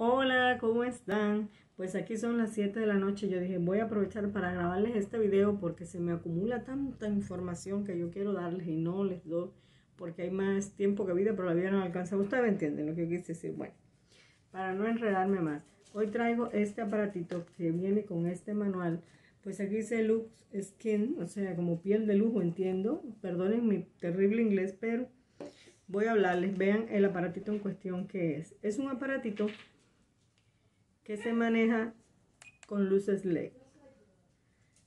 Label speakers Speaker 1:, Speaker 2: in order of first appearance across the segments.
Speaker 1: Hola, ¿cómo están? Pues aquí son las 7 de la noche. Yo dije, voy a aprovechar para grabarles este video porque se me acumula tanta información que yo quiero darles y no les doy porque hay más tiempo que vida, pero la vida no alcanza. Ustedes entienden lo que yo quise decir. Bueno, para no enredarme más, hoy traigo este aparatito que viene con este manual. Pues aquí dice Lux Skin, o sea, como piel de lujo, entiendo. Perdonen mi terrible inglés, pero voy a hablarles. Vean el aparatito en cuestión que es. Es un aparatito que se maneja con luces LED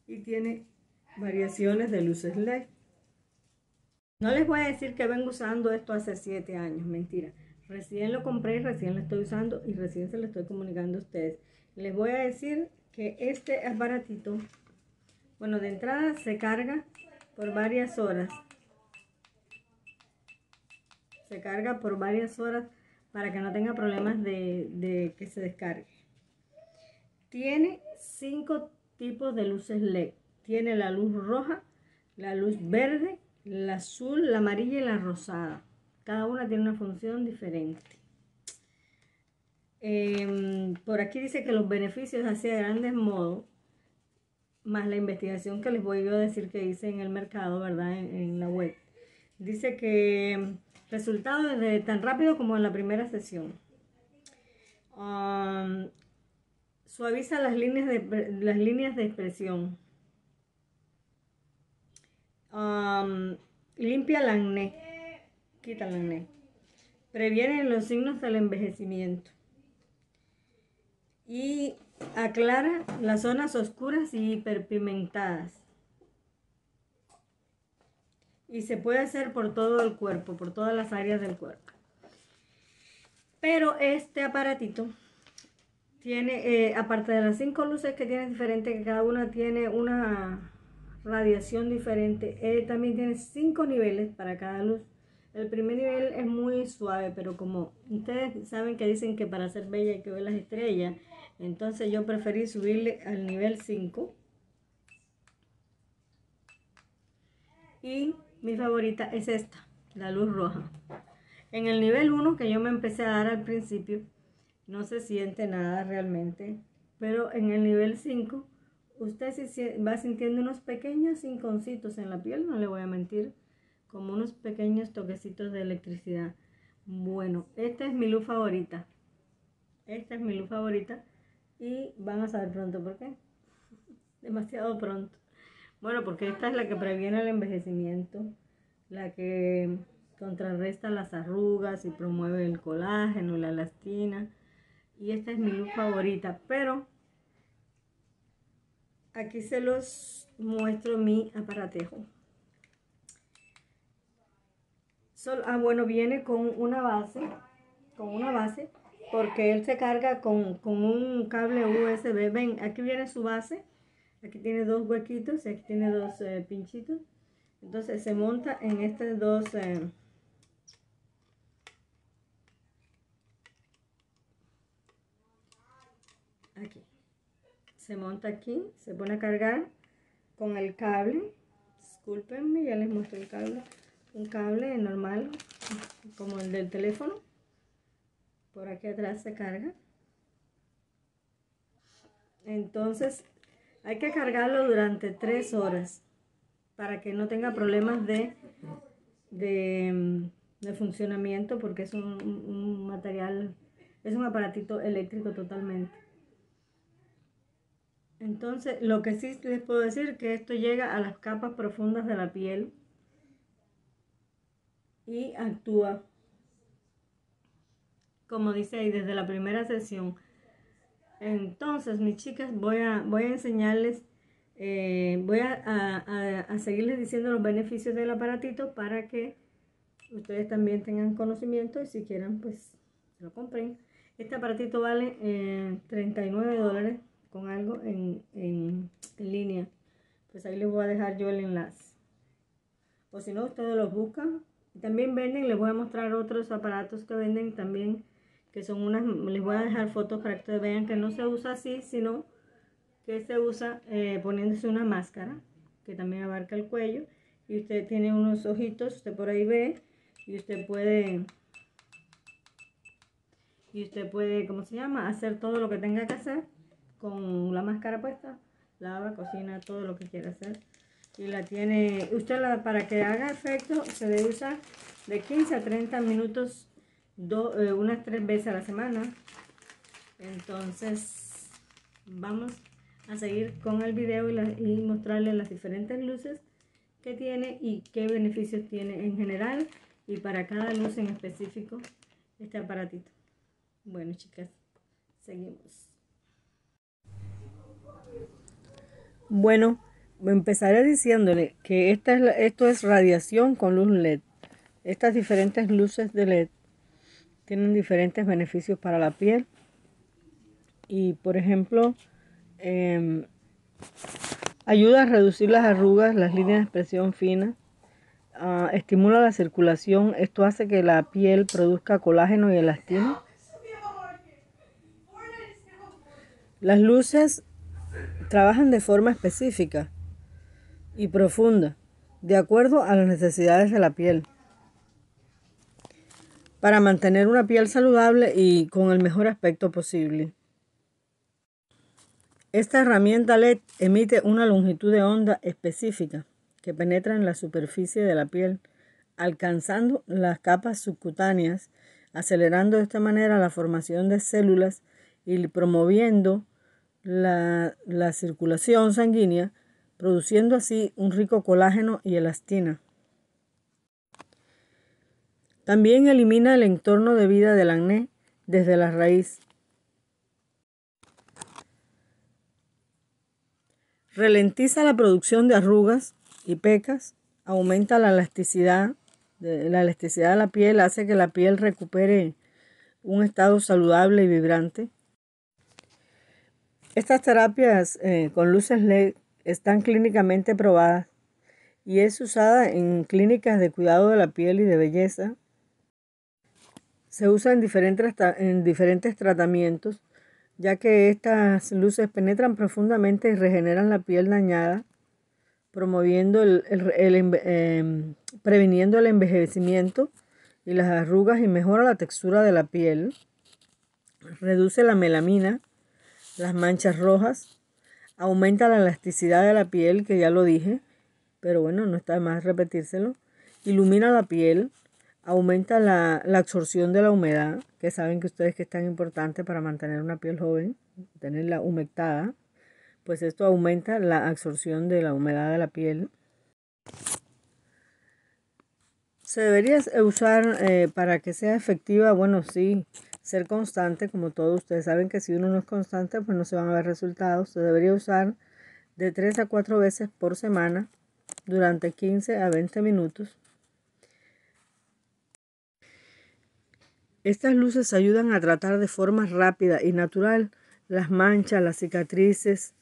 Speaker 1: y tiene variaciones de luces LED. No les voy a decir que vengo usando esto hace 7 años, mentira. Recién lo compré recién lo estoy usando y recién se lo estoy comunicando a ustedes. Les voy a decir que este aparatito, bueno, de entrada se carga por varias horas. Se carga por varias horas para que no tenga problemas de que se descargue. Tiene cinco tipos de luces LED. Tiene la luz roja, la luz verde, la azul, la amarilla y la rosada. Cada una tiene una función diferente. Em, por aquí dice que los beneficios hacia grandes modos, más la investigación que les voy a decir que hice en el mercado, ¿verdad? En, la web. Dice que resultados de tan rápido como en la primera sesión. Um, Suaviza las líneas de, las líneas de expresión. limpia el acné. Quita el acné. Previene los signos del envejecimiento. Y aclara las zonas oscuras y hiperpigmentadas. Y se puede hacer por todo el cuerpo, por todas las áreas del cuerpo. Pero este aparatito tiene, eh, aparte de las cinco luces que tiene diferentes, que cada una tiene una radiación diferente, eh, también tiene cinco niveles para cada luz. El primer nivel es muy suave, pero como ustedes saben que dicen que para ser bella hay que ver las estrellas, entonces yo preferí subirle al nivel 5. Y mi favorita es esta, la luz roja. En el nivel 1 que yo me empecé a dar al principio, no se siente nada realmente, pero en el nivel 5 usted va sintiendo unos pequeños inconcitos en la piel, no le voy a mentir, como unos pequeños toquecitos de electricidad. Bueno, esta es mi luz favorita. Esta es mi luz favorita y van a saber pronto por qué. Demasiado pronto. Bueno, porque esta es la que previene el envejecimiento, la que contrarresta las arrugas y promueve el colágeno, la elastina y esta es mi favorita, pero aquí se los muestro mi aparatejo. ah, bueno, viene con una base, con una base, porque él se carga con, un cable USB. Ven, aquí viene su base, aquí tiene dos huequitos, aquí tiene dos eh, pinchitos. Entonces se monta en estas dos... Eh, aquí. Se monta aquí, se pone a cargar con el cable. Disculpenme, ya les muestro el cable. Un cable normal, como el del teléfono. Por aquí atrás se carga. Entonces, hay que cargarlo durante tres horas para que no tenga problemas de, de, funcionamiento porque es un material, es un aparatito eléctrico totalmente. Entonces, lo que sí les puedo decir que esto llega a las capas profundas de la piel y actúa, como dice ahí, desde la primera sesión. Entonces, mis chicas, voy a, voy a enseñarles, eh, voy a, a, seguirles diciendo los beneficios del aparatito para que ustedes también tengan conocimiento y si quieran, pues, lo compren. Este aparatito vale 39 eh, dólares con algo en, en, línea, pues ahí les voy a dejar yo el enlace. O si no, ustedes los buscan. También venden, les voy a mostrar otros aparatos que venden también, que son unas, les voy a dejar fotos para que ustedes vean que no se usa así, sino que se usa eh, poniéndose una máscara, que también abarca el cuello, y usted tiene unos ojitos, usted por ahí ve, y usted puede y usted puede, ¿cómo se llama?, hacer todo lo que tenga que hacer con la máscara puesta, lava, cocina, todo lo que quiera hacer. Y la tiene, usted la, para que haga efecto se debe usar de 15 a 30 minutos, eh, unas tres veces a la semana. Entonces, vamos a seguir con el video y, y mostrarles las diferentes luces que tiene y qué beneficios tiene en general y para cada luz en específico este aparatito. Bueno, chicas, seguimos. Bueno, empezaré diciéndole que esta es, esto es radiación con luz LED. Estas diferentes luces de LED tienen diferentes beneficios para la piel. Y por ejemplo, em, ayuda a reducir las arrugas, las líneas de expresión finas, ah, estimula la circulación. Esto hace que la piel produzca colágeno y elastina. Las luces trabajan de forma específica y profunda, de acuerdo a las necesidades de la piel, para mantener una piel saludable y con el mejor aspecto posible. Esta herramienta LED emite una longitud de onda específica que penetra en la superficie de la piel, alcanzando las capas subcutáneas, acelerando de esta manera la formación de células y promoviendo la, circulación sanguínea, produciendo así un rico colágeno y elastina. También elimina el entorno de vida del acné desde la raíz. Ralentiza la producción de arrugas y pecas, aumenta la elasticidad, la elasticidad de la piel, hace que la piel recupere un estado saludable y vibrante. Estas terapias eh, con luces LED están clínicamente probadas y es usada en clínicas de cuidado de la piel y de belleza. Se usa en diferentes, en diferentes tratamientos, ya que estas luces penetran profundamente y regeneran la piel dañada, promoviendo el, em, previniendo el envejecimiento y las arrugas y mejora la textura de la piel. Reduce la melamina, las manchas rojas, aumenta la elasticidad de la piel, que ya lo dije, pero bueno, no está de más repetírselo, ilumina la piel, aumenta la, la, absorción de la humedad, que saben que ustedes que es tan importante para mantener una piel joven, tenerla humectada, pues esto aumenta la absorción de la humedad de la piel. ¿Se debería usar eh, para que sea efectiva? Bueno, sí, ser constante, como todos ustedes saben que si uno no es constante, pues no se van a ver resultados. Se debería usar de 3 a 4 veces por semana durante 15 a 20 minutos. Estas luces ayudan a tratar de forma rápida y natural las manchas, las cicatrices,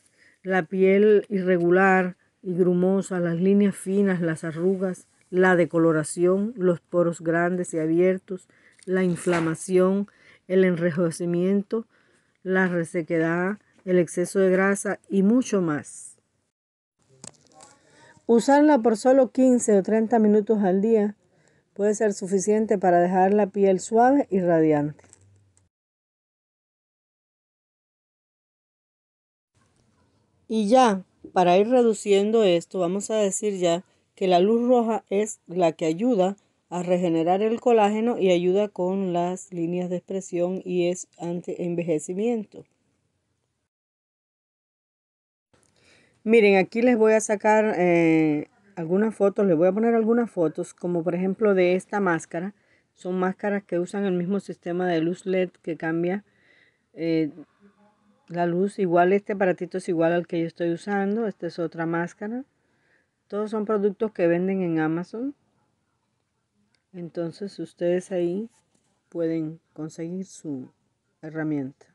Speaker 1: la piel irregular y grumosa, las líneas finas, las arrugas, la decoloración, los poros grandes y abiertos, la inflamación, el enrejecimiento, la resequedad, el exceso de grasa y mucho más. Usarla por solo 15 o 30 minutos al día puede ser suficiente para dejar la piel suave y radiante. Y ya, para ir reduciendo esto, vamos a decir ya que la luz roja es la que ayuda a regenerar el colágeno y ayuda con las líneas de expresión y es anti-envejecimiento. Miren, aquí les voy a sacar eh, algunas fotos, les voy a poner algunas fotos, como por ejemplo de esta máscara. Son máscaras que usan el mismo sistema de luz LED que cambia eh, la luz. Igual este aparatito es igual al que yo estoy usando. Esta es otra máscara. Todos son productos que venden en Amazon. Entonces ustedes ahí pueden conseguir su herramienta.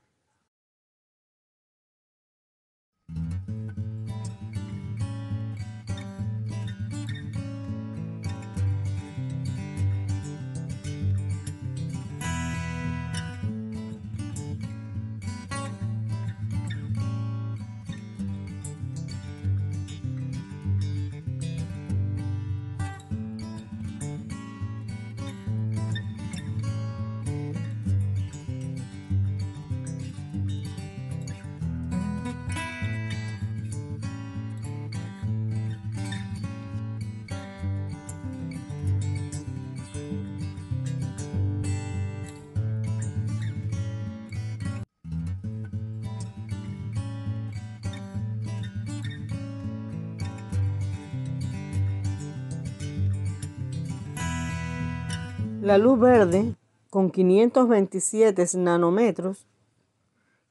Speaker 1: La luz verde con 527 nanómetros,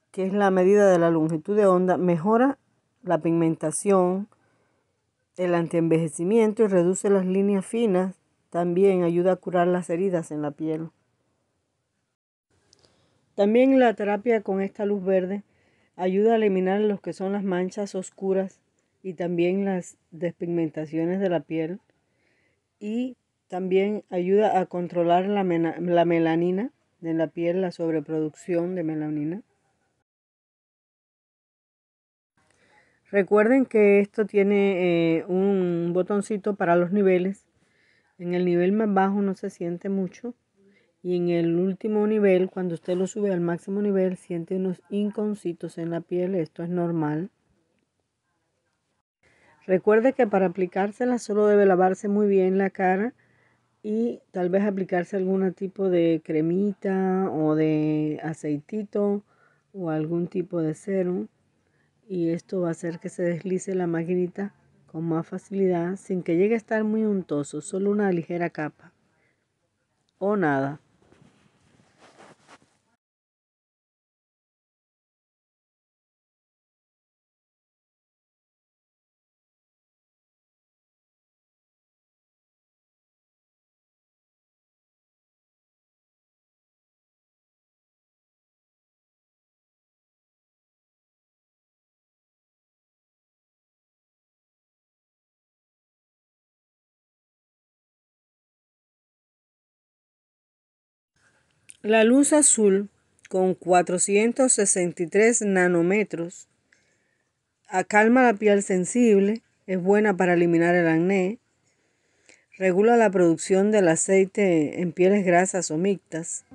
Speaker 1: que es la medida de la longitud de onda, mejora la pigmentación, el antienvejecimiento y reduce las líneas finas. También ayuda a curar las heridas en la piel. También la terapia con esta luz verde ayuda a eliminar lo que son las manchas oscuras y también las despigmentaciones de la piel y también ayuda a controlar la, melanina de la piel, la sobreproducción de melanina. Recuerden que esto tiene eh, un botoncito para los niveles. En el nivel más bajo no se siente mucho. Y en el último nivel, cuando usted lo sube al máximo nivel, siente unos inconcitos en la piel. Esto es normal. Recuerde que para aplicársela solo debe lavarse muy bien la cara y tal vez aplicarse algún tipo de cremita o de aceitito o algún tipo de serum y esto va a hacer que se deslice la maquinita con más facilidad sin que llegue a estar muy untoso, solo una ligera capa o nada. La luz azul con 463 nanómetros acalma la piel sensible, es buena para eliminar el acné, regula la producción del aceite en pieles grasas o mixtas,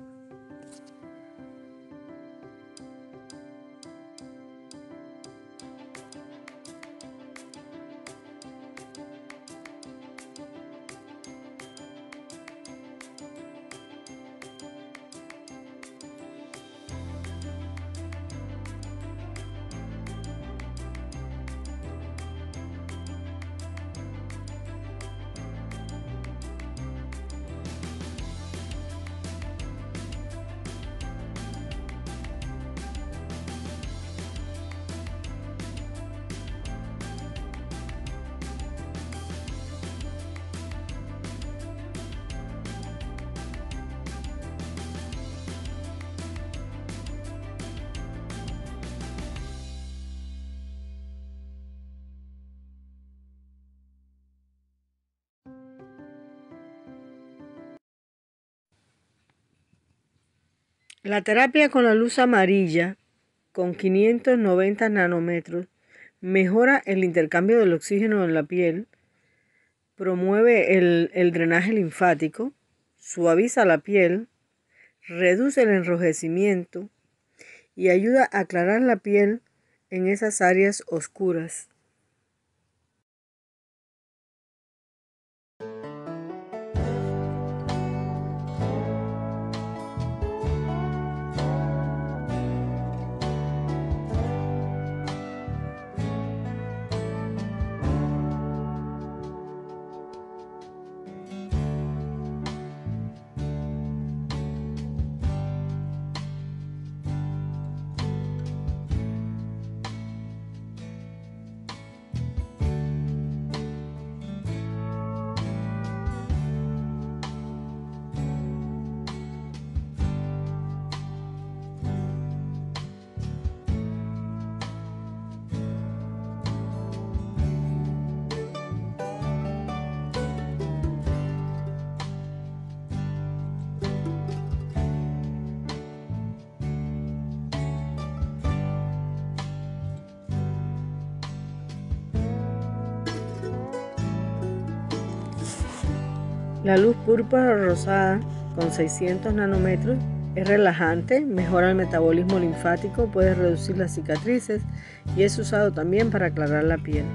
Speaker 1: La terapia con la luz amarilla, con 590 nanómetros, mejora el intercambio del oxígeno en la piel, promueve el, el, drenaje linfático, suaviza la piel, reduce el enrojecimiento y ayuda a aclarar la piel en esas áreas oscuras. La luz púrpura rosada con 600 nanómetros es relajante, mejora el metabolismo linfático, puede reducir las cicatrices y es usado también para aclarar la piel.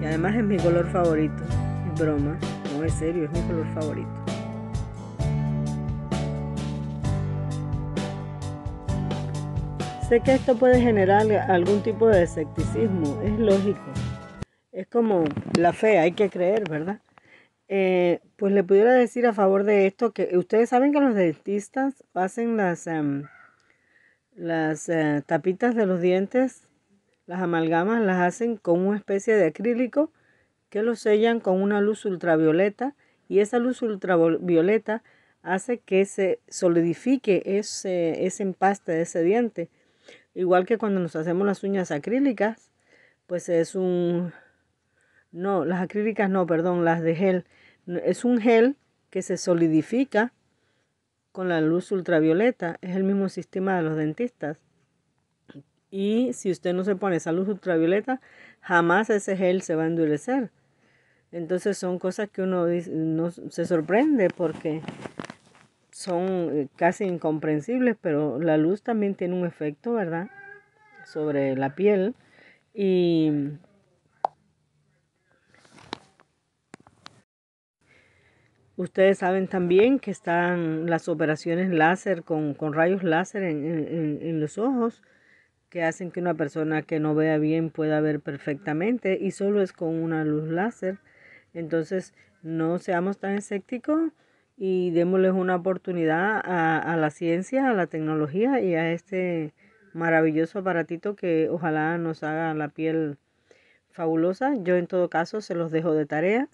Speaker 1: Y además es mi color favorito. Es broma, no es serio, es mi color favorito. Sé que esto puede generar algún tipo de escepticismo, es lógico. Es como la fe, hay que creer, ¿verdad? Eh, pues le pudiera decir a favor de esto que ustedes saben que los dentistas hacen las, em, las eh, tapitas de los dientes, las amalgamas, las hacen con una especie de acrílico que lo sellan con una luz ultravioleta y esa luz ultravioleta hace que se solidifique ese, ese empaste de ese diente. Igual que cuando nos hacemos las uñas acrílicas, pues es un... No, las acrílicas no, perdón, las de gel. Es un gel que se solidifica con la luz ultravioleta. Es el mismo sistema de los dentistas. Y si usted no se pone esa luz ultravioleta, jamás ese gel se va a endurecer. Entonces son cosas que uno no, se sorprende porque son eh, casi incomprensibles, pero la luz también tiene un efecto, ¿verdad? Sobre la piel. Y ustedes saben también que están las operaciones láser con, rayos láser en, los ojos que hacen que una persona que no vea bien pueda ver perfectamente y solo es con una luz láser. Entonces, no seamos tan escépticos y démosles una oportunidad a, la ciencia, a la tecnología y a este maravilloso aparatito que ojalá nos haga la piel fabulosa. Yo en todo caso se los dejo de tarea.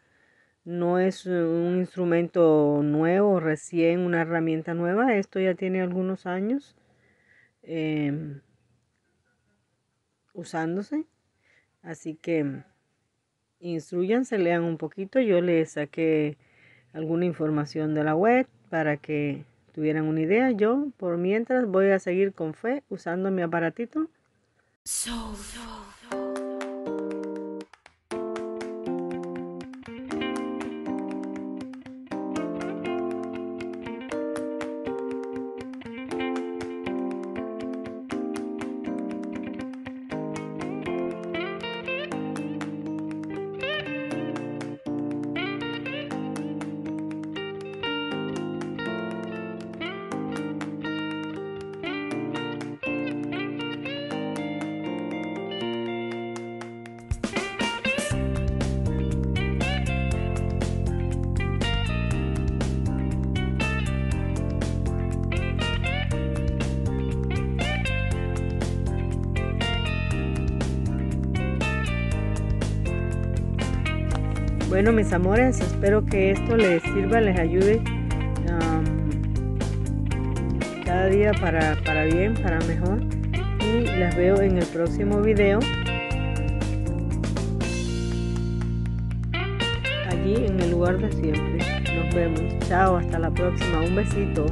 Speaker 1: No es un instrumento nuevo, recién una herramienta nueva. Esto ya tiene algunos años em, usándose. Así que instruyanse, lean un poquito. Yo les saqué alguna información de la web para que tuvieran una idea. Yo, por mientras, voy a seguir con fe usando mi aparatito. Bueno, mis amores, espero que esto les sirva, les ayude cada día para, para bien, para mejor. Y las veo en el próximo video. Allí en el lugar de siempre. Nos vemos. Chao, hasta la próxima. Un besito.